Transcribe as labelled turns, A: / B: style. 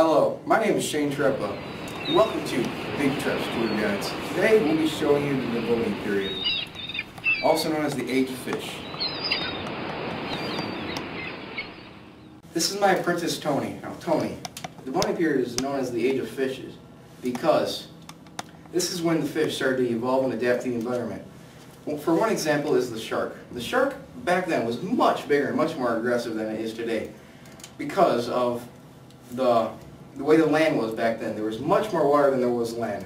A: Hello, my name is Shane Treppa. Welcome to Big Trips Tour Guides. Today we'll be showing you the Devonian period, also known as the Age of Fish. This is my apprentice Tony. Now Tony, the Devonian period is known as the Age of Fishes because this is when the fish started to evolve and adapt to the environment. Well, for one example is the shark. The shark back then was much bigger and much more aggressive than it is today because of the, the way the land was back then. There was much more water than there was land.